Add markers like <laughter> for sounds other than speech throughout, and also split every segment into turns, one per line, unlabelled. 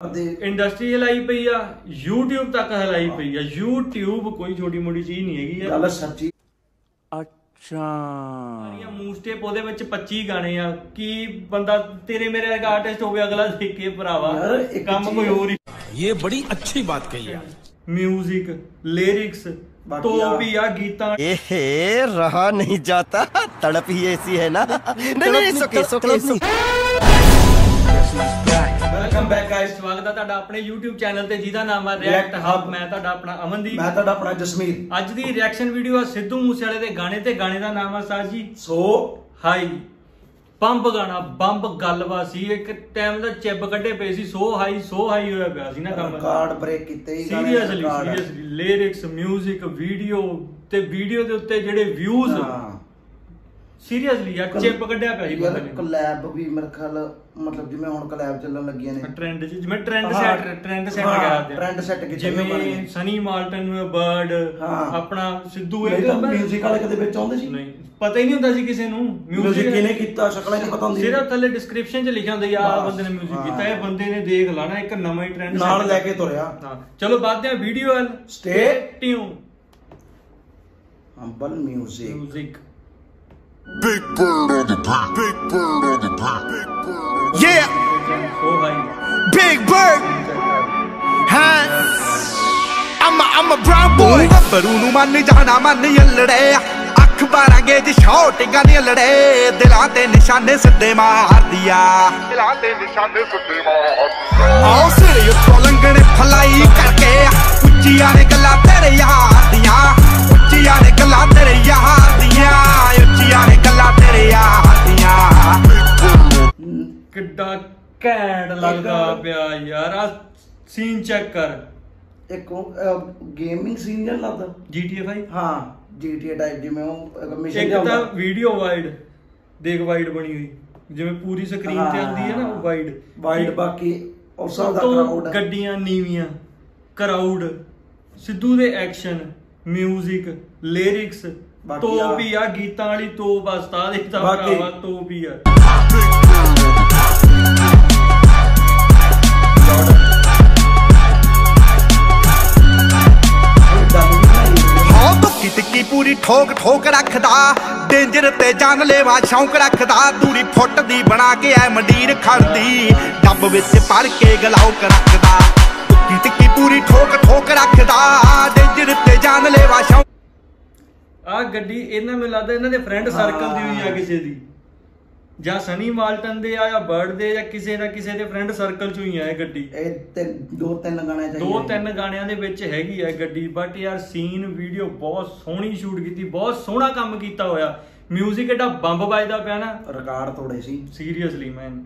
ਦੇ
ਇੰਡਸਟਰੀ ਹਿਲਾਈ ਪਈ ਆ YouTube ਤੱਕ ਹਿਲਾਈ ਪਈ ਆ YouTube ਕੋਈ ਛੋਟੀ ਮੋਟੀ ਚੀਜ਼ ਨਹੀਂ ਹੈਗੀ ਯਾਰ
ਗੱਲ ਸੱਚੀ
ਸਾਰੀਆਂ ਮੂਵ ਸਟੇਪ ਉਹਦੇ ਵਿੱਚ 25 ਗਾਣੇ ਆ ਕੀ ਬੰਦਾ ਤੇਰੇ ਮੇਰੇ ਵਰਗਾ ਆਰਟਿਸਟ ਹੋਵੇ ਅਗਲਾ ਦੇਖ ਕੇ ਭਰਾਵਾ
ਯਾਰ, ਇੱਕ
ਕੰਮ
ਚੀਜ਼-
ਕੋਈ ਹੋਰ ਹੀ
ये बड़ी अच्छी बात कही है
ਮਿਊਜ਼ਿਕ ਲਿਰਿਕਸ
ਬਾਕੀ
ਤੋਂ
ਆ-
ਵੀ ਆ ਗੀਤਾਂ
एहे रहा नहीं जाता तड़प ही ऐसी है ना नहीं नहीं सुके सुके
ਵੈਲਕਮ ਬੈਕ ਗਾਇਸ
ਸਵਾਗਤ ਹੈ ਤੁਹਾਡਾ ਆਪਣੇ YouTube ਚੈਨਲ ਤੇ ਜਿਹਦਾ ਨਾਮ ਹੈ ਰਿਐਕਟ ਹਬ। ਮੈਂ ਤੁਹਾਡਾ ਆਪਣਾ ਅਮਨਦੀਪ
ਮੈਂ ਤੁਹਾਡਾ ਆਪਣਾ ਜਸਮੀਰ
ਅੱਜ ਦੀ ਰਿਐਕਸ਼ਨ ਵੀਡੀਓ ਆ ਸਿੱਧੂ ਮੂਸੇਵਾਲੇ ਦੇ ਗਾਣੇ ਤੇ। ਗਾਣੇ ਦਾ ਨਾਮ ਆ Saaj ji.
So
hi bomb ਗਾਣਾ ਬੰਬ ਗੱਲਬਾਤ ਸੀ। ਇੱਕ ਟਾਈਮ ਦਾ ਚਿੱਬ ਕੱਢੇ ਪਏ ਸੀ। ਸੋ ਹਾਈ ਸੋ ਹਾਈ ਹੋਇਆ ਪਿਆ ਸੀ ਨਾ ਕੰਮ।
ਰਿਕਾਰਡ ਬ੍ਰੇਕ ਕੀਤੇ ਹੀ ਗਾਣੇ
ਸੀਰੀਅਸਲੀ। ਸੀਰੀਅਸਲੀ ਲਿਰਿਕਸ 뮤직 ਵੀਡੀਓ ਤੇ ਵੀਡੀਓ ਦੇ ਉੱਤੇ ਜਿਹੜੇ ਵਿਊਜ਼ ਸੀਰੀਅਸਲੀ ਯਾਰ ਚਿੱਬ ਕੱਢਿਆ ਪਿਆ
ਯਾਰ
ਬੰਦੇ ਨੇ।
collab ਵੀ ਮੇਰੇ ਖਿਆਲ ਮਤਲਬ ਜਿਵੇਂ ਹੁਣ collab ਚੱਲਣ ਲੱਗੀਆਂ ਨੇ।
ਟ੍ਰੈਂਡ ਜਿਵੇਂ ਟ੍ਰੈਂਡ ਸੈਟ ਟ੍ਰੈਂਡ ਸੈਟ
ਹਾਂ,
ਕਰਦੇ ਆ।
trend set ਕੀਤੇ ਹੋਏ ਬਣੇ
ਜਿਵੇਂ। ਸਨੀ ਮਾਲਟਨ ਬਰਡ। ਆਪਣਾ ਸਿੱਧੂ
ਨਹੀਂ
ਇਹ
ਮਿਊਜ਼ਿਕ ਵਾਲੇ ਕਦੇ ਵਿੱਚ ਆਉਂਦੇ ਸੀ?
ਨਹੀਂ ਪਤਾ ਹੀ ਨਹੀਂ ਹੁੰਦਾ ਸੀ ਕਿਸੇ ਨੂੰ।
ਮਿਊਜ਼ਿਕ ਕਿਹਨੇ ਕੀਤਾ ਸ਼ਕਲਾਂ 'ਚ ਪਤਾ ਹੁੰਦੀ
ਸਿਰਫ ਥੱਲੇ ਡਿਸਕ੍ਰਿਪਸ਼ਨ 'ਚ ਲਿਖਿਆ ਹੁੰਦਾ ਯਾਰ ਬੰਦੇ ਨੇ ਮਿਊਜ਼ਿਕ। ਕੀਤਾ ਇਹ ਬੰਦੇ ਨੇ ਦੇਖ ਲਾਣਾ ਇੱਕ ਨਵਾਂ ਹੀ ਟ੍ਰੈਂਡ
ਨਾਲ ਲੈ ਕੇ ਤੁਰਿਆ।
ਹਾਂ। ਚਲੋ ਵਿੱਚ ਵੀਡੀਓ ਵੱਲ।
Stay
tune
Humble Music
music
Big bird on the beat. Big bird on the the
Yeah, Big Bird. Huh? I'm a, I'm a brown boy.
ਗੱਭਰੂ ਨੂੰ ਮੰਨ ਜਾਣਾ ਮੰਨ ਯੱਲੜੇ ਅੱਖ ਬਾਰਾਂਗੇ ਜੀ ਸ਼ੌਟਿੰਗਾਂ ਦੀਆਂ ਲੜੇ ਦਿਲਾਂ ਤੇ ਨਿਸ਼ਾਨੇ ਸਿੱਧੇ ਮਾਰਦੀ ਆ
ਦਿਲਾਂ ਦੇ ਨਿਸ਼ਾਨੇ ਸੁੱਤੇ ਮਾਰ
ਆਓ ਸਿਰੇ ਉੱਤੋਂ ਲੰਘਣੇ ਫਲਾਈ ਕਰਕੇ ਉੱਚੀਆਂ ਨੇ ਗੱਲਾਂ ਤੇਰੇ ਯਾਰ ਦੀਆਂ ਉੱਚੀਆਂ ਨੇ ਗੱਲਾਂ ਤੇਰੇ ਯਾਰ ਦੀਆਂ ਗੱਲਾਂ ਤੇਰੇ
ਕਿੱਡਾ ਘੈਂਟ ਲੱਗਦਾ ਪਿਆ ਯਾਰ ਆ ਸੀਨ ਚੈੱਕ ਕਰ।
ਇੱਕ ਗੇਮਿੰਗ ਸੀਨ ਜਿਹਾ ਲੱਗਦਾ?
GTA 5
ਹਾਂ GTA ਟਾਈਪ ਜਿਵੇਂ ਉਹ ਮਿਸ਼ਨ
ਇੱਕ
ਜਿਹਾ
ਤਾਂ
ਹੁੰਦਾ
ਵੀਡੀਓ ਵਾਈਡ ਦੇਖ ਵਾਈਡ ਬਣੀ ਹੋਈ। ਜਿਵੇਂ ਪੂਰੀ ਸਕਰੀਨ ਤੇ ਆਉਂਦੀ ਹੈ ਨਾ ਉਹ ਵਾਈਡ
ਵਾਈਡ ਬਾਕੀ ਉਸ ਹਿਸਾਬ ਦਾ
ਤੋਂ
ਕਰਾਊਡ
ਗੱਡੀਆਂ ਨੀਵੀਆਂ ਕਰਾਊਡ ਸਿੱਧੂ ਦੇ ਐਕਸ਼ਨ 뮤직 ਲਿਰਿਕਸ
ਬਾਕੀ
ਤੋਂ ਵੀ ਆ ਗੀਤਾਂ ਵਾਲੀ ਤੋਂ ਬਸਤਾ ਦੇ ਤਾਂ
ਬਾਕੀ-
ਭਰਾਵਾ ਤੋਂ ਵੀ ਆ।
ਹੋ ਟਿੱਕੀ ਪੂਰੀ ਠੋਕ ਠੋਕ ਰੱਖਦਾ ਡੇਂਜਰ ਤੇ ਜਾਨ ਲੈਵਾ ਸ਼ੌਂਕ ਰੱਖਦਾ ਦੂਰੀ ਫੁੱਟ ਦੀ ਬਣਾ ਕੇ ਐ ਮੰਡੀਰ ਖੜਦੀ ਡੱਬ ਵਿੱਚ ਭਰ ਕੇ ਗਲਾਉਕ ਰੱਖਦਾ। ਧੁੱਕੀ ਟਿੱਕੀ ਪੂਰੀ ਠੋਕ ਠੋਕ ਰੱਖਦਾ
ਗੱਡੀ ਇਹਨਾਂ ਮੈਨੂੰ ਲੱਗਦਾ ਇਹਨਾਂ ਦੇ ਫਰੈਂਡ ਸਰਕਲ ਦੀ ਹੋਈ ਆ ਕਿਸੇ ਦੀ। ਜਾਂ ਸਨੀ ਮਾਲਟਨ ਦੇ ਆ ਜਾਂ ਬਰਡ ਦੇ ਜਾਂ ਕਿਸੇ ਨਾ ਕਿਸੇ ਦੇ ਫਰੈਂਡ ਸਰਕਲ ਚੋਂ ਹੀ ਆ ਇਹ ਗੱਡੀ।
ਇਹ ਤੇ ਦੋ ਤਿੰਨ ਗਾਣੇ ਚਾਹੀਦੇ
ਦੋ ਤਿੰਨ ਗਾਣਿਆਂ ਦੇ ਵਿੱਚ ਹੈਗੀ ਆ ਗੱਡੀ ਬਟ ਯਾਰ ਸੀਨ ਵੀਡੀਓ ਬਹੁਤ ਸੋਹਣੀ ਸ਼ੂਟ ਕੀਤੀ ਬਹੁਤ ਸੋਹਣਾ ਕੰਮ ਕੀਤਾ ਹੋਇਆ। 뮤직 ਏਡਾ ਬੰਬ ਵੱਜਦਾ ਪਿਆ ਨਾ।
ਰਿਕਾਰਡ ਤੋੜੇ ਸੀ।
ਸੀਰੀਅਸਲੀ ਮੈਨ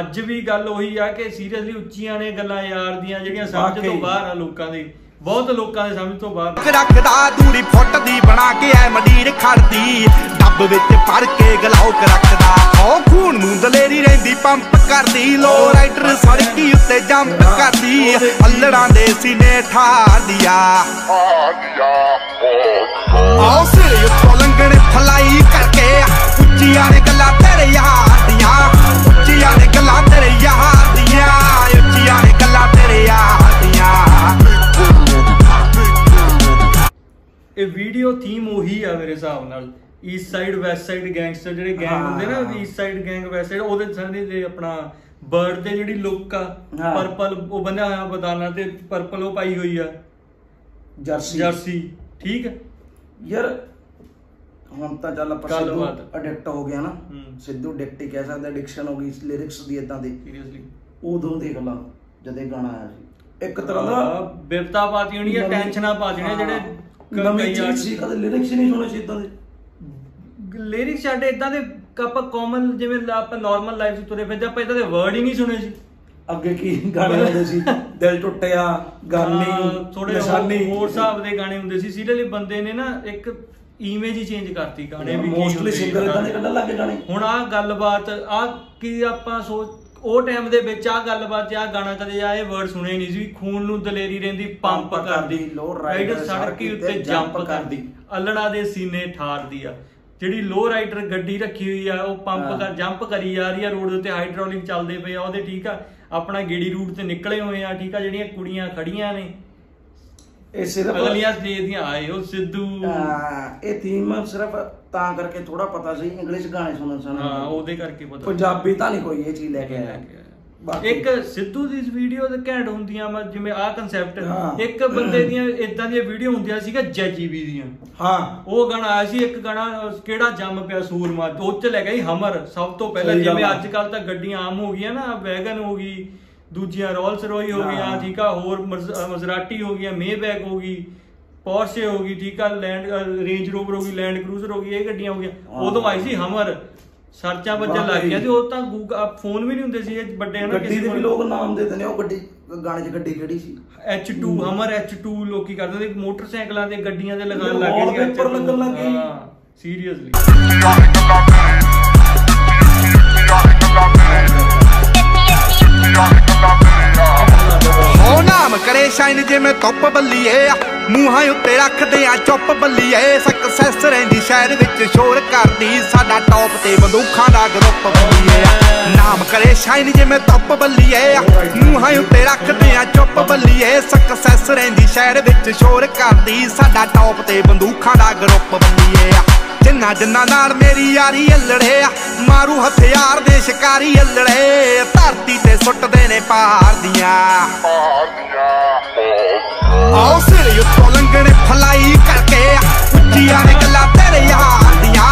ਅੱਜ ਵੀ ਗੱਲ ਉਹੀ ਆ ਕਿ ਸੀਰੀਅਸਲੀ ਉੱਚੀਆਂ ਨੇ ਗੱਲਾਂ ਯਾਰ ਦੀਆਂ ਜਿਹੜੀਆਂ ਸਮਝ ਤੋਂ। ਬਾਹਰ ਆ ਲੋਕਾਂ ਦੀ। ਬਹੁਤ ਲੋਕਾਂ ਦੇ ਸਮਝ ਤੋਂ ਬਾਹਰ
ਰੱਖਦਾ ਦੂਰੀ ਫੁੱਟ ਦੀ ਬਣਾ ਕੇ ਐ ਮੰਡੀਰ ਖੜਦੀ। ਡੱਬ ਵਿੱਚ ਭਰ ਕੇ ਗਲਾਉਕ ਰੱਖਦਾ। ਹੋ ਖੂਨ ਨੂੰ ਦਲੇਰੀ ਰਹਿੰਦੀ ਪੰਪ ਕਰਦੀ। ਲੋ ਰਾਈਡਰ ਸੜਕੀ ਉੱਤੇ ਜੰਪ ਕਰਦੀ। ਅੱਲੜਾਂ ਦੇ ਸੀਨੇ ਠਾਰਦੀ ਆ
ਆ ਦਿਆ
ਵੀਡੀਓ ਥੀਮ ਉਹੀ ਆ ਮੇਰੇ ਹਿਸਾਬ ਨਾਲ। East side west side gangster ਜਿਹੜੇ ਗੈਂਗ। ਹੁੰਦੇ ਨਾ east side gang west side ਉਹਦੇ ਸਾਰੇ ਦੇ ਆਪਣਾ ਬਰਡ ਦੇ ਜਿਹੜੀ ਲੁੱਕ ਆ। ਪਰਪਲ ਉਹ ਬੰਨਿਆ ਹੋਇਆ ਬਦਾਨਾ ਤੇ ਪਰਪਲ ਉਹ ਪਾਈ ਹੋਈ ਆ।
ਜਰਸੀ।
ਜਰਸੀ ਠੀਕ ਹੈ
ਯਾਰ ਹੁਣ ਤਾਂ ਚੱਲ ਆਪਾਂ ਸਿੱਧੂ। ਅਡਿਕਟ ਹੋ ਗਿਆ ਨਾ। ਸਿੱਧੂ ਅਡਿਕਟ ਹੀ ਕਹਿ ਸਕਦੇ ਐਡਿਕਸ਼ਨ ਹੋ ਗਈ ਲਿਰਿਕਸ ਦੀ ਇਦਾਂ ਦੀ।
ਸੀਰੀਅਸਲੀ
ਉਦੋਂ ਦੇਖ ਲਾ ਜਦ ਗਾਣਾ ਆਇਆ ਸੀ। ਇੱਕ ਤਰ੍ਹਾਂ ਦਾ
ਬਿਰਤਾ ਪਾਤੀ ਹੋਣੀ ਆ ਟੈਨਸ਼ਨਾਂ ਪਾਤੀ ਹੋਣੀ ਜਿਹੜੇ
ਨਵੀਂ ਚੀਜ਼ ਸੀ ਕਦੇ ਲਿਰਿਕਸ ਨਹੀਂ ਸੁਣੇ ਸੀ ਇਦਾਂ ਦੇ।
ਲਿਰਿਕਸ ਸਾਡੇ ਇਦਾਂ ਦੇ ਆਪਾਂ ਕਾਮਨ ਜਿਵੇਂ ਆਪਾਂ ਨਾਰਮਲ ਲਾਈਫ 'ਚ ਤੁਰੇ ਫਿਰਦੇ ਆਪਾਂ ਇਦਾਂ ਦੇ ਵਰਡ ਹੀ ਨਹੀਂ ਸੁਣੇ ਸੀ।
ਅੱਗੇ ਕੀ ਗਾਣੇ ਹੁੰਦੇ ਸੀ? <laughs> ਦਿਲ ਟੁੱਟਿਆ ਗਾਨੀ
ਥੋੜੇ
ਨਿਸ਼ਾਨੀ।
ਹੋਰ ਹਿਸਾਬ ਦੇ ਗਾਣੇ ਹੁੰਦੇ ਸੀ। ਸੀਰੀਅਲੀ ਬੰਦੇ ਨੇ ਨਾ ਇੱਕ ਇਮੇਜ ਹੀ ਚੇਂਜ ਕਰਤੀ ਗਾਣੇ ਵੀ
ਮੋਸਟਲੀ ਸਿੰਗਰ ਇਦਾਂ ਦੇ ਕੱਢਣ ਲੱਗੇ ਗਾਣੇ।
ਹੁਣ ਆ ਗੱਲਬਾਤ ਆ ਕੀ ਆਪਾਂ ਸੋਚ ਉਹ ਟਾਈਮ ਦੇ ਵਿੱਚ ਆ ਗੱਲਬਾਤ ਆ ਗਾਣਾ ਕਦੇ ਆ ਇਹ ਵਰਡ ਸੁਣੇ ਨਹੀਂ ਸੀ ਖੂਨ ਨੂੰ ਦਲੇਰੀ ਰਹਿੰਦੀ ਪੰਪ ਕਰਦੀ ਰਾਈਡਰ ਸੜਕੀ ਉੱਤੇ ਜੰਪ ਕਰਦੀ। ਅਲੜਾ ਦੇ ਸੀਨੇ ਠਾਰਦੀ ਆ। ਜਿਹੜੀ ਲੋ ਰਾਈਡਰ ਗੱਡੀ ਰੱਖੀ ਹੋਈ ਆ ਉਹ ਪੰਪ। ਕਰ ਜੰਪ ਕਰੀ ਜਾ ਰਹੀ ਆ ਰੋਡ ਦੇ ਉੱਤੇ ਹਾਈਡ੍ਰੋਲਿਕ ਚੱਲਦੇ ਪਏ ਆ ਉਹਦੇ ਠੀਕ ਆ। ਆਪਣਾ ਗੇੜੀ ਰੂਟ ਤੇ ਨਿਕਲੇ ਹੋਏ ਆ ਠੀਕ ਆ ਜਿਹੜੀਆਂ ਕੁੜੀਆਂ ਖੜੀਆਂ ਨੇ।
ਇਹ ਸਿਰਫ
ਅਗਲੀਆਂ ਸਟੇਜ ਦੀਆਂ ਆਏ ਉਹ ਸਿੱਧੂ।
ਇਹ ਥੀਮ ਸਿਰਫ ਤਾਂ ਕਰਕੇ ਥੋੜਾ ਪਤਾ ਸੀ ਇੰਗਲਿਸ਼ ਗਾਣੇ ਸੁਣਨ ਸੁਣਨ
ਹਾਂ ਉਹਦੇ ਕਰਕੇ ਪਤਾ।
ਪੰਜਾਬੀ ਤਾਂ ਨਹੀਂ ਕੋਈ ਇਹ ਚੀਜ਼ ਲੈ ਕੇ ਆਇਆ।
ਇੱਕ ਸਿੱਧੂ ਦੀ ਵੀਡੀਓ ਤੇ ਘੈਂਟ ਹੁੰਦੀਆਂ ਵਾ ਜਿਵੇਂ ਆਹ ਕਨਸੈਪਟ। ਇੱਕ ਬੰਦੇ ਦੀਆਂ ਇਦਾਂ ਦੀਆਂ ਵੀਡੀਓ ਹੁੰਦੀਆਂ ਸੀਗਾ ਜੈਜੀਬੀ ਦੀਆਂ।
ਹਾਂ।
ਉਹ ਗਾਣਾ ਆਇਆ ਸੀ ਇੱਕ ਗਾਣਾ ਕਿਹੜਾ ਜੰਮ ਪਿਆ ਸੂਰਮਾ ਉਹ ਚ ਲੈ ਗਈ ਹਮਰ। ਸਭ ਤੋਂ ਪਹਿਲਾਂ ਜਿਵੇਂ। ਅੱਜ ਕੱਲ ਤਾਂ ਗੱਡੀਆਂ ਆਮ ਹੋ ਗਈਆਂ ਨਾ ਵੈਗਨ ਹੋ ਗਈ ਦੂਜੀਆਂ ਰੋਲਸ ਰੋਈ ਹੋ ਗਈਆਂ
ਹਾਂ।
ਠੀਕ ਆ ਹੋਰ ਮਜ਼ਰਾਟੀ ਹੋ ਗਈਆਂ ਮੇਬੈਕ ਹੋ ਗਈ ਪੋਰਸ਼ੇ ਹੋ ਗਈ ਠੀਕ ਆ ਲੈਂਡ ਰੇਂਜ ਰੋਵਰ ਹੋ ਗਈ ਲੈਂਡ ਕਰੂਜ਼ਰ ਹੋ ਗਈ ਇਹ ਗੱਡੀਆਂ ਹੋ ਗਈਆਂ। ਉਦੋਂ ਆਈ ਸੀ ਹਮਰ ਸਰਚਾਂ ਵੱਜਣ ਲੱਗ। ਗਈਆਂ ਤੇ ਉਹ ਤਾਂ ਗੂਗਲ ਫੋਨ ਵੀ ਨਹੀਂ ਹੁੰਦੇ ਸੀ ਇਹ ਵੱਡੇ ਨਾ
ਗੱਡੀ ਦੇ ਵੀ ਲੋਕ ਨਾਮ ਦੇ ਦਿੰਦੇ ਉਹ ਗੱਡੀ ਗਾਣੇ 'ਚ ਗੱਡੀ ਕਿਹੜੀ ਸੀ
H2 ਹਮਰ H2 ਲੋਕੀ ਕਰਦੇ ਸੀ ਮੋਟਰਸਾਈਕਲਾਂ ਤੇ ਗੱਡੀਆਂ ਤੇ ਲਗਾਉਣ ਲੱਗ ਗਏ ਸੀ H2
ਲੱਗਣ ਲੱਗ ਗਏ।
ਸੀਰੀਅਸਲੀ
ਜਿਵੇਂ ਧੁੱਪ ਬੱਲੀਏ ਮੂੰਹਾਂ ਉੱਤੇ ਰੱਖਦੇ ਆ, ਚੁੱਪ ਬੱਲੀਏ। ਸਕਸੈਸ ਰਹਿੰਦੀ ਸ਼ਹਿਰ ਵਿੱਚ, ਸ਼ੋਰ ਕਰਦੀ ਸਾਡਾ ਟੌਪ ਤੇ ਬੰਦੂਖਾਂ ਦਾ ਗਰੁੱਪ ਬੱਲੀਏ ਨਾਮ ਕਰੇ ਸ਼ਾਈਨ ਜਿਵੇਂ ਧੁੱਪ ਬੱਲੀਏ ਮੂੰਹਾਂ ਉੱਤੇ ਰੱਖਦੇ ਆ, ਚੁੱਪ ਬੱਲੀਏ। ਸਕਸੈਸ ਰਹਿੰਦੀ ਸ਼ਹਿਰ ਵਿੱਚ, ਸ਼ੋਰ ਕਰਦੀ ਸਾਡਾ ਟੌਪ ਤੇ ਬੰਦੂਖਾਂ ਦਾ ਗਰੁੱਪ ਬੱਲੀਏ ਜਿੰਨਾ ਜਿੰਨਾ ਨਾਲ ਮੇਰੀ ਯਾਰੀ ਅਲੜੇ ਆ ਮਾਰੂ ਹਥਿਆਰ ਦੇ ਸ਼ਿਕਾਰੀ ਅਲੜੇ ਧਰਤੀ ਤੇ ਸੁੱਟਦੇ ਨੇ ਪਹਾੜ ਦੀਆਂ। ਆਓ ਸਿਰ ਉੱਤੋਂ ਲੰਘਣੇ ਫਲਾਈ ਕਰਕੇ ਉੱਚੀਆਂ ਨੇ ਗੱਲਾਂ ਤੇਰੇ ਯਾਰ ਦੀਆਂ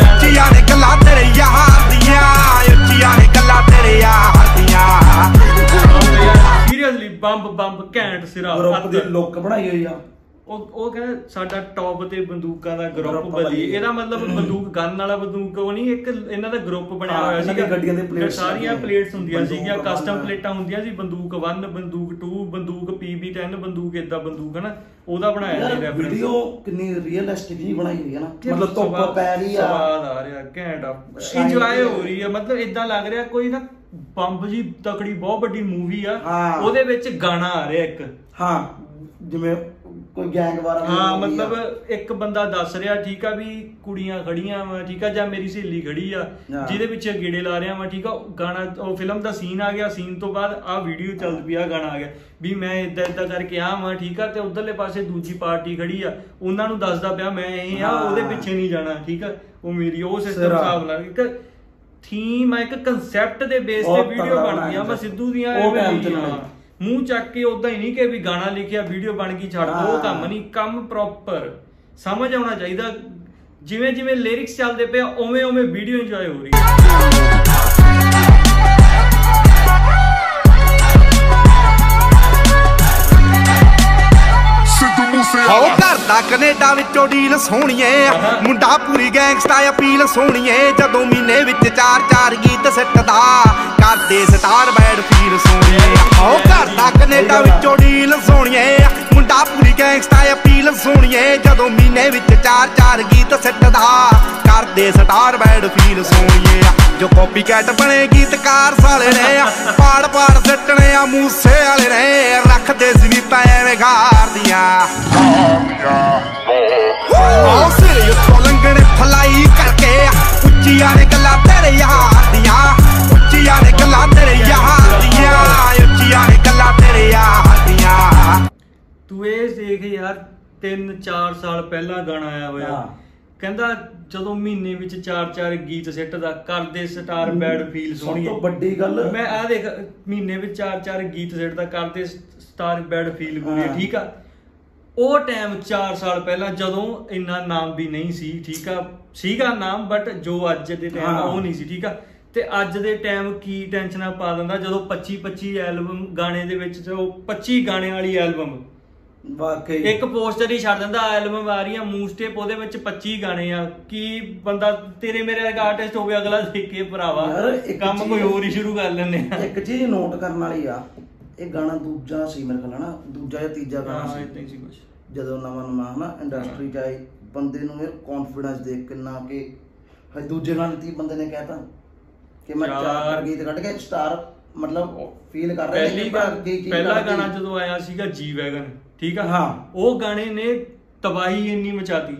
ਉੱਚੀਆਂ ਨੇ ਗੱਲਾਂ ਤੇਰੇ ਯਾਰ ਦੀਆਂ ਉੱਚੀਆਂ ਨੇ ਗੱਲਾਂ ਤੇਰੇ ਯਾਰ ਦੀਆਂ।
ਸੀਰੀਅਸਲੀ ਬੰਬ ਬੰਬ ਘੈਂਟ ਸਿਰਾ
ਗਰੁੱਪ ਦੀ। ਲੁੱਕ ਬਣਾਈ ਹੋਈ ਆ।
ਉਹ ਉਹ ਕਹਿੰਦਾ ਸਾਡਾ ਟੌਪ ਤੇ ਬੰਦੂਕਾਂ ਦਾ ਗਰੁੱਪ ਬਲੀ। ਇਹਦਾ ਮਤਲਬ ਬੰਦੂਕ ਗਨ ਵਾਲਾ ਬੰਦੂਕ ਉਹ ਨਹੀਂ ਇੱਕ ਇਹਨਾਂ ਦਾ ਗਰੁੱਪ ਬਣਿਆ ਹੋਇਆ
ਦੀਆਂ ਗੱਡੀਆਂ ਦੇ plates
ਸਾਰੀਆਂ। ਪਲੇਟਸ ਹੁੰਦੀਆਂ ਸੀਗੀਆਂ ਕਸਟਮ ਪਲੇਟਾਂ ਹੁੰਦੀਆਂ ਸੀ ਬੰਦੂਕ 1 ਬੰਦੂਕ 2 ਬੰਦੂਕ PB10 ਬੰਦੂਕ ਇਦਾਂ ਬੰਦੂਕ ਹਨਾ? ਉਹਦਾ ਬਣਾਇਆ ਸੀ ਰੈਫਰੈਂਸ
ਵੀਡੀਓ ਕਿੰਨੀ ਰੀਅਲਿਸਟਿਕ ਜੀ ਬਣਾਈ ਹੋਈ ਹੈ ਨਾ। ਮਤਲਬ ਧੁੱਪ ਪੈ ਰਹੀ ਆ।
ਸਵਾਦ ਆ ਰਿਹਾ ਘੈਂਟ ਇੰਜੋਏ ਹੋ ਰਹੀ ਆ। ਮਤਲਬ ਇਦਾਂ ਲੱਗ ਰਿਹਾ ਕੋਈ ਨਾ ਬੰਬ ਜੀ ਤਕੜੀ ਬਹੁਤ ਵੱਡੀ ਮੂਵੀ ਆ। ਉਹਦੇ ਵਿੱਚ ਗਾਣਾ ਆ ਰਿਹਾ ਇੱਕ।
ਹਾਂ ਜਿਵੇਂ ਕੋਈ ਗੈਂਗ ਵਾਲਾ
ਹਾਂ
ਆ।
ਮਤਲਬ ਇੱਕ ਬੰਦਾ ਦੱਸ ਰਿਹਾ ਠੀਕ ਆ ਵੀ ਕੁੜੀਆਂ ਖੜੀਆਂ ਵਾ ਠੀਕ ਆ ਜਾਂ ਮੇਰੀ ਸਹੇਲੀ ਖੜੀ ਆ। ਜਿਹਦੇ ਪਿੱਛੇ ਗੇੜੇ ਲਾ ਰਿਹਾ ਵਾ ਠੀਕ ਆ ਗਾਣਾ ਉਹ ਫਿਲਮ ਦਾ ਸੀਨ ਆ ਗਿਆ ਸੀਨ ਤੋਂ ਬਾਅਦ ਆ ਵੀਡੀਓ ਚੱਲ ਪਈ ਆ ਗਾਣਾ ਆ ਗਿਆ ਵੀ ਮੈਂ ਇਦਾਂ ਇਦਾਂ ਕਰਕੇ ਆ ਵਾਂ ਠੀਕ ਆ ਤੇ ਉਧਰਲੇ ਪਾਸੇ ਦੂਜੀ ਪਾਰਟੀ ਖੜੀ ਆ ਉਹਨਾਂ ਨੂੰ ਦੱਸਦਾ ਪਿਆ ਮੈਂ ਇਹ ਆ। ਉਹਦੇ ਪਿੱਛੇ ਨਹੀਂ ਜਾਣਾ ਠੀਕ ਆ ਉਹ ਮੇਰੀ ਉਹ ਸਿਸਟਮ। ਹਿਸਾਬ ਨਾਲ ਇੱਕ ਥੀਮ ਆ ਇੱਕ ਕਨਸੈਪਟ ਦੇ ਬੇਸ ਤੇ ਵੀਡੀਓ ਬਣਦੀਆਂ ਵਾ
ਬਣਾਇਆ
ਸਿੱਧੂ ਦੀਆਂ
ਉਹ
ਮੂੰਹ ਚੱਕ ਕੇ ਉਦਾਂ ਹੀ ਨਹੀਂ ਕਿ ਵੀ ਗਾਣਾ ਲਿਖਿਆ ਵੀਡੀਓ ਬਣ ਗਈ ਛੱਡ ਦੋ ਉਹ। ਕੰਮ ਨਹੀਂ ਕੰਮ ਪ੍ਰੋਪਰ ਸਮਝ ਆਉਣਾ ਚਾਹੀਦਾ। ਜਿਵੇਂ ਜਿਵੇਂ ਲਿਰਿਕਸ ਚੱਲਦੇ ਪਏ ਉਵੇਂ ਉਵੇਂ ਵੀਡੀਓ ਇੰਜੋਏ ਹੋ ਰਹੀ ਹੈ।
ਕਰਦਾ ਕੈਨੇਡਾ ਵਿੱਚੋਂ ਡੀਲ ਸੋਹਣੀਏ। ਮੁੰਡਾ ਪੂਰੀ ਗੈਂਗਸਟਾ ਅਪੀਲ ਸੋਹਣੀਏ। ਜਦੋਂ ਮਹੀਨੇ ਵਿੱਚ ਚਾਰ ਚਾਰ ਗੀਤ ਸਿੱਟਦਾ ਕਰਦੇ ਸਟਾਰ ਬੈਡ ਫੀਲ ਸੋਹਣੀਏ ਹੋ ਕਰਦਾ ਕੈਨੇਡਾ ਵਿੱਚੋਂ ਡੀਲ ਸੋਹਣੀਏ ਮੁੰਡਾ ਪੂਰੀ ਗੈਂਗਸਟਾ ਅਪੀਲ ਸੋਹਣੀਏ। ਜਦੋਂ ਮਹੀਨੇ ਵਿੱਚ ਚਾਰ ਚਾਰ ਗੀਤ ਸਿੱਟਦਾ ਕਰਦੇ ਸਟਾਰ ਬੈਡ ਫੀਲ ਸੋਹਣੀਏ ਜੋ ਕਾਪੀ ਕੈਟ ਬਣੇ ਗੀਤਕਾਰ ਸਾਲੇ ਨੇ ਪਾੜ ਪਾੜ ਸਿੱਟਣੇ ਆ, ਮੂਸੇ ਵਾਲੇ ਨੇ ਰੱਖਦੇ ਜ਼ਮੀਤਾਂ ਐਵੇਂ ਗਾਰਦੀਆਂ ਆਓ
3-4 ਸਾਲ ਪਹਿਲਾਂ ਗਾਣਾ ਆਇਆ ਹੋਇਆ। ਕਹਿੰਦਾ ਜਦੋਂ ਮਹੀਨੇ ਵਿੱਚ 4-4 ਗੀਤ ਸਿੱਟਦਾ ਕਰਦੇ ਸਟਾਰ ਬੈਡ ਫੀਲ
ਸਭ
ਸੋਹਣੀ
ਤੋਂ ਵੱਡੀ ਗੱਲ
ਮੈਂ ਆ ਦੇਖ ਮਹੀਨੇ ਵਿੱਚ 4-4 ਗੀਤ ਸਿੱਟਦਾ ਕਰਦੇ ਸਟਾਰ ਬੈਡ ਫੀਲ ਗੁਰੀ। ਠੀਕ ਆ ਉਹ ਟਾਈਮ 4 ਸਾਲ ਪਹਿਲਾਂ ਜਦੋਂ ਇੰਨਾ ਨਾਮ ਵੀ ਨਹੀਂ ਸੀ ਠੀਕ ਆ ਸੀਗਾ ਨਾਮ ਬਟ ਜੋ ਅੱਜ ਦੇ ਟਾਈਮ। ਉਹ ਨਹੀਂ ਸੀ ਠੀਕ ਆ ਤੇ ਅੱਜ ਦੇ ਟਾਈਮ ਕੀ ਟੈਨਸ਼ਨਾਂ ਪਾ ਦਿੰਦਾ ਜਦੋਂ 25 25 ਐਲਬਮ ਗਾਣੇ ਦੇ ਵਿੱਚ ਜੋ 25 ਗਾਣੇ ਵਾਲੀ ਐਲਬਮ
ਵਾਕਈ।
ਇੱਕ ਪੋਸਟਰ ਹੀ ਛੱਡ ਦਿੰਦਾ ਐਲਬਮ ਆ ਰਹੀ ਆ ਉਹਦੇ ਵਿੱਚ 25 ਗਾਣੇ ਆ। ਕੀ ਬੰਦਾ ਤੇਰੇ ਮੇਰੇ ਵਰਗਾ ਆਰਟਿਸਟ ਹੋਵੇ ਅਗਲਾ ਦੇਖ ਕੇ ਭਰਾਵਾ। ਕੰਮ ਕੋਈ ਹੋਰ ਹੀ ਸ਼ੁਰੂ ਕਰ ਲੈਂਦੇ ਆ।
ਇੱਕ ਚੀਜ਼ ਨੋਟ ਕਰਨ ਵਾਲੀ ਆ ਇਹ ਗਾਣਾ ਦੂਜਾ ਸੀ ਮੇਰੇ ਖਿਆਲ ਹਨਾ ਦੂਜਾ ਜਾਂ ਤੀਜਾ ਗਾਣਾ ਸੀ।
ਇਦਾਂ ਹੀ ਸੀ ਕੁਝ
ਜਦੋਂ ਨਵਾਂ ਨਵਾਂ ਹਨਾ ਇੰਡਸਟਰੀ ਚ ਆਈ ਬੰਦੇ ਨੂੰ ਇਹ ਕੌਨਫੀਡੈਂਸ ਦੇਖ ਕਿੰਨਾ ਕਿ ਹਜੇ ਦੂਜੇ ਗਾਣੇ ਤੇ ਬੰਦੇ ਨੇ ਕਹਿਤਾ ਕਿ ਮੈਂ
ਚਾਰ-
ਗੀਤ ਕੱਢ ਕੇ ਸਟਾਰ ਮਤਲਬ ਫੀਲ ਕਰ ਰਿਹਾ
ਪਹਿਲੀ ਪਹਿਲਾ। ਗਾਣਾ ਜਦੋਂ ਆਇਆ ਸੀਗਾ ਜੀ ਵੈਗਨ ਠੀਕ ਆ?
ਹਾਂ।
ਉਹ ਗਾਣੇ ਨੇ ਤਬਾਹੀ ਇੰਨੀ ਮਚਾਤੀ।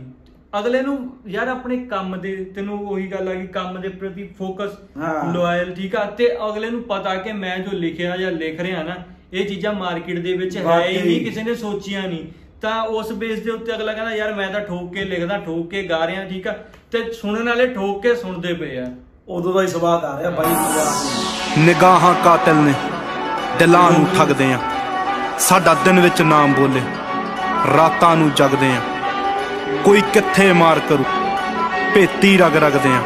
ਅਗਲੇ ਨੂੰ ਯਾਰ ਆਪਣੇ ਕੰਮ ਦੇ ਤੈਨੂੰ ਉਹੀ ਗੱਲ ਆ ਕਿ ਕੰਮ ਦੇ ਪ੍ਰਤੀ ਫੋਕਸ
ਹਾਂ।
ਲਾਇਲ ਠੀਕ ਆ? ਤੇ ਅਗਲੇ ਨੂੰ ਪਤਾ ਕਿ ਮੈਂ ਜੋ ਲਿਖਿਆ ਜਾਂ ਲਿਖ ਰਿਹਾ ਨਾ ਇਹ ਚੀਜ਼ਾਂ ਮਾਰਕੀਟ ਦੇ ਵਿੱਚ ਹੈ ਹੀ। ਨਹੀਂ ਕਿਸੇ ਨੇ ਸੋਚੀਆਂ ਨਹੀਂ। ਤਾਂ ਉਸ ਬੇਸ ਦੇ ਉੱਤੇ ਅਗਲਾ ਕਹਿੰਦਾ ਯਾਰ ਮੈਂ ਤਾਂ ਠੋਕ ਕੇ ਲਿਖਦਾ ਠੋਕ ਕੇ ਗਾ ਰਿਹਾ ਠੀਕ ਆ? ਤੇ ਸੁਣਨ ਵਾਲੇ ਠੋਕ ਕੇ ਸੁਣਦੇ ਪਏ ਆ।
ਉਦੋਂ ਦਾ ਹੀ ਸਵਾਦ ਆ ਰਿਹਾ ਬਾਈ
ਨਿਗਾਹਾਂ ਕਾਤਲ ਨੇ ਦਿਲਾਂ ਨੂੰ ਠੱਗਦੇ ਆ। ਸਾਡਾ ਦਿਨ ਵਿੱਚ ਨਾਮ ਬੋਲੇ। ਰਾਤਾਂ ਨੂੰ ਜਗਦੇ ਆ। ਕੋਈ ਕਿੱਥੇ ਮਾਰ ਕਰੂ। ਭੇਤੀ ਰਗ ਰਗਦੇ ਆ।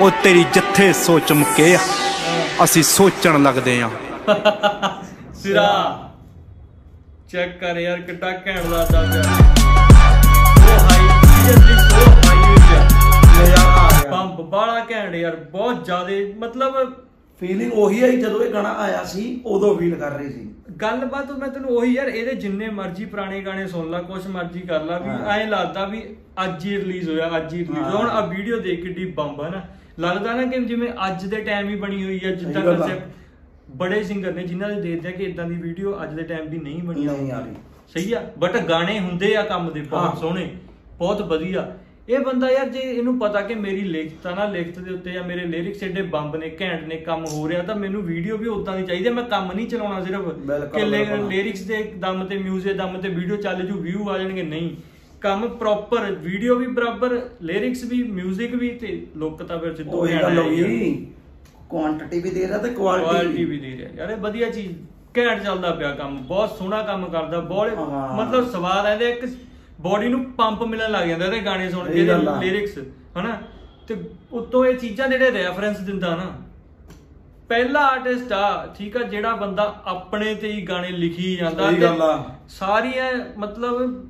ਉਹ ਤੇਰੀ ਜਿੱਥੇ ਸੋਚ ਮੁੱਕੇ ਆ, ਅਸੀਂ ਸੋਚਣ ਲੱਗਦੇ ਆ। <laughs>
ਸਿਰਾ, ਚੈੱਕ ਕਰ ਯਾਰ ਕਿੱਡਾ ਘੈਂਟ ਲੱਗਦਾ ਪਿਆ। ਉਹ ਹਾਈ ਸੀਰੀਅਸਲੀ ਸੋ ਹਾਈ ਹੋਇਆ
ਨਜ਼ਾਰਾ
ਪੰਪ ਬਾਲਾ ਘੈਂਟ ਯਾਰ, ਬਹੁਤ ਜ਼ਿਆਦੇ, ਮਤਲਬ
ਫੀਲਿੰਗ ਉਹੀ ਆਈ ਜਦੋਂ ਇਹ ਗਾਣਾ ਆਇਆ ਸੀ, ਉਦੋਂ ਫੀਲ ਕਰ ਰਹੀ ਸੀ।
ਗੱਲਬਾਤ ਮੈਂ ਤੈਨੂੰ ਉਹੀ ਯਾਰ ਇਹਦੇ ਜਿੰਨੇ ਮਰਜ਼ੀ ਪੁਰਾਣੇ ਗਾਣੇ ਸੁਣ ਲਾ ਕੁਛ ਮਰਜ਼ੀ ਕਰ ਲਾ ਵੀ। ਐਂ ਲੱਗਦਾ ਵੀ ਅੱਜ ਹੀ ਰਿਲੀਜ਼ ਹੋਇਆ ਅੱਜ ਹੀ ਰਿਲੀਜ਼। ਹੁਣ ਆ ਵੀਡੀਓ ਦੇਖ ਕਿੱਡੀ ਬੰਬ ਹੈ ਨਾ ਲੱਗਦਾ ਨਾ ਕਿ ਜਿਵੇਂ ਅੱਜ ਦੇ ਟਾਈਮ ਹੀ ਬਣੀ ਹੋਈ ਹੈ ਜਿੱਦਾਂ concept ਬੜੇ ਸਿੰਗਰ ਨੇ ਜਿਨ੍ਹਾਂ ਦੇ ਦੇਖਦੇ ਆ ਕਿ ਇਦਾਂ ਦੀ ਵੀਡੀਓ ਅੱਜ ਦੇ ਟਾਈਮ ਦੀ ਨਹੀਂ ਬਣੀ ਸਹੀ ਆ ਬਟ ਗਾਣੇ ਹੁੰਦੇ ਆ ਕੰਮ ਦੇ ਬਹੁਤ। ਸੋਹਣੇ ਬਹੁਤ ਵਧੀਆ ਇਹ ਬੰਦਾ ਯਾਰ ਜੇ ਇਹਨੂੰ ਪਤਾ ਕਿ ਮੇਰੀ ਲਿਖਤ ਆ ਨਾ ਲਿਖਤ ਦੇ ਉੱਤੇ ਜਾਂ ਮੇਰੇ ਲਿਰਿਕਸ ਏਡੇ ਬੰਬ ਨੇ ਘੈਂਟ ਨੇ ਕੰਮ ਹੋ ਰਿਹਾ ਤਾਂ ਮੈਨੂੰ ਵੀਡੀਓ ਵੀ ਉਦਾਂ ਦੀ ਚਾਹੀਦੀ ਮੈਂ ਕੰਮ ਨਹੀਂ ਚਲਾਉਣਾ ਸਿਰਫ ਕਿ। ਲਿਰਿਕਸ ਦੇ ਦਮ ਤੇ ਮਿਊਜ਼ਿਕ ਦਮ ਤੇ ਵੀਡੀਓ ਚੱਲ ਜੂ ਵਿਊ ਆ ਜਾਣਗੇ ਨਹੀਂ ਕੰਮ ਪ੍ਰੋਪਰ ਵੀਡੀਓ ਵੀ ਬਰਾਬਰ ਲਿਰਿਕਸ ਵੀ ਮਿਊਜ਼ਿਕ ਵੀ ਤੇ ਲੋਕ ਤਾਂ ਫਿਰ ਸਿੱਧੂ
ਉਹੀ
ਘੈਂਟ
ਗੱਲ
ਆ
ਹੋ
ਹੀ ਆ।
ਗਈ ਕੁਆਂਟੀਟੀ ਵੀ ਦੇ ਰਿਹਾ ਤੇ
ਕੁਆਲਿਟੀ ਵੀ ਦੇ ਰਿਹਾ ਯਾਰ ਇਹ ਵਧੀਆ ਚੀਜ਼ ਘੈਂਟ ਚੱਲਦਾ ਪਿਆ ਕੰਮ ਬਹੁਤ ਸੋਹਣਾ ਕੰਮ ਕਰਦਾ ਬਹੁਤ। ਮਤਲਬ ਸਵਾਦ ਆਂਦੇ ਇੱਕ ਬੋਡੀ ਨੂੰ ਪੰਪ ਮਿਲਣ ਲੱਗ ਜਾਂਦਾ ਇਹਦੇ ਗਾਣੇ ਸੁਣ ਕੇ
ਆ।
ਲਿਰਿਕਸ ਹਨਾ? ਤੇ ਉਤੋਂ ਇਹ ਚੀਜ਼ਾਂ ਜਿਹੜੇ ਰੈਫਰੈਂਸ ਦਿੰਦਾ ਨਾ ਪਹਿਲਾ ਆਰਟਿਸਟ ਆ ਠੀਕ ਆ ਜਿਹੜਾ ਬੰਦਾ ਆਪਣੇ ਤੇ ਹੀ ਗਾਣੇ ਲਿਖੀ ਜਾਂਦਾ ਤੇ
ਆ।
ਸਾਰੀਆਂ ਮਤਲਬ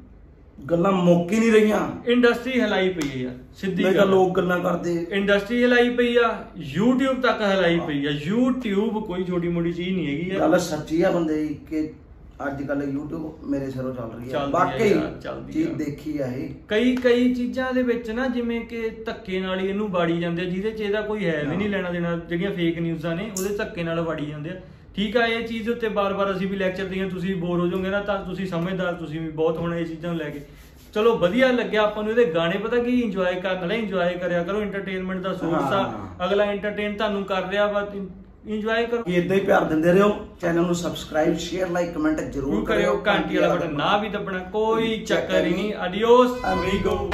ਗੱਲਾਂ ਮੁੱਕ ਹੀ ਨਹੀਂ ਰਹੀਆਂ।
ਇੰਡਸਟਰੀ ਹਿਲਾਈ ਪਈ ਯਾਰ ਸਿੱਧੀ ਗੱਲ
ਲੋਕ ਗੱਲਾਂ ਕਰਦੇ।
ਇੰਡਸਟਰੀ ਹਿਲਾਈ ਪਈ ਆ YouTube ਤੱਕ ਹਿਲਾਈ ਪਈ ਆ। YouTube ਕੋਈ ਛੋਟੀ ਮੋਟੀ ਚੀਜ਼ ਨਹੀਂ ਹੈਗੀ ਯਾਰ।
ਗੱਲ ਸੱਚੀ ਆ ਬੰਦੇ ਕਿ ਅੱਜ ਕੱਲ YouTube ਮੇਰੇ ਸਿਰੋਂ ਚੱਲ ਰਹੀ ਹੈ।
ਚੱਲਦੀ ਆ
ਵਾਕਈ
ਯਾਰ, ਚੱਲਦੀ
ਚੀਜ਼। ਦੇਖੀ ਆ ਇਹ।
ਕਈ ਕਈ ਚੀਜ਼ਾਂ ਦੇ ਵਿੱਚ ਨਾ ਜਿਵੇਂ ਕਿ ਧੱਕੇ ਨਾਲ ਹੀ ਇਹਨੂੰ ਵਾੜੀ ਜਾਂਦੇ ਆ ਜਿਹਦੇ ਚ ਇਹਦਾ ਕੋਈ ਹੈ ਵੀ ਨਹੀਂ ਲੈਣਾ ਦੇਣਾ ਜਿਹੜੀਆਂ ਫੇਕ ਨਿਊਜ਼ਾਂ ਨੇ ਉਹਦੇ ਧੱਕੇ ਨਾਲ ਵਾੜੀ ਜਾਂਦੇ ਆ। ਠੀਕ ਆ ਇਹ ਚੀਜ਼ ਉੱਤੇ ਬਾਰ-ਬਾਰ ਅਸੀਂ ਵੀ ਲੈਕਚਰ ਦੀਆਂ ਤੁਸੀਂ ਬੋਰ ਹੋ ਜਾਓਗੇ ਨਾ ਤਾਂ ਤੁਸੀਂ ਸਮਝਦਾਰ ਤੁਸੀਂ ਵੀ ਬਹੁਤ ਹੋਣਾ ਇਹ ਚੀਜ਼ਾਂ ਨੂੰ ਲੈ ਕੇ। ਚਲੋ ਵਧੀਆ ਲੱਗਿਆ ਆਪਾਂ ਨੂੰ ਇਹਦੇ ਗਾਣੇ ਪਤਾ ਕੀ ਇੰਜੋਏ ਕਰਨ ਵਾਲੇ ਇੰਜੋਏ ਕਰਿਆ ਕਰੋ ਐਂਟਰਟੇਨਮੈਂਟ ਦਾ ਸੋਰਸ ਆ।
ਹਾਂ।
ਅਗਲਾ ਐਂਟਰਟੇਨ ਤੁਹਾਨੂੰ ਕਰ ਰਿਹਾ ਵਾ ਇੰਜੋਏ ਕਰੋ।
ਕਿ ਇਦਾਂ ਹੀ ਪਿਆਰ ਦਿੰਦੇ ਰਹੋ। ਚੈਨਲ ਨੂੰ ਸਬਸਕ੍ਰਾਈਬ ਸ਼ੇਅਰ ਲਾਈਕ ਕਮੈਂਟ ਜ਼ਰੂਰ
ਕਰਿਓ। ਘੰਟੀ ਵਾਲਾ ਬਟਨ ਨਾ ਵੀ ਦੱਬਣਾ ਕੋਈ ਚੱਕਰ ਹੀ ਨਹੀਂ। ਅਡੀਓਸ ਅਮੀਗੋ?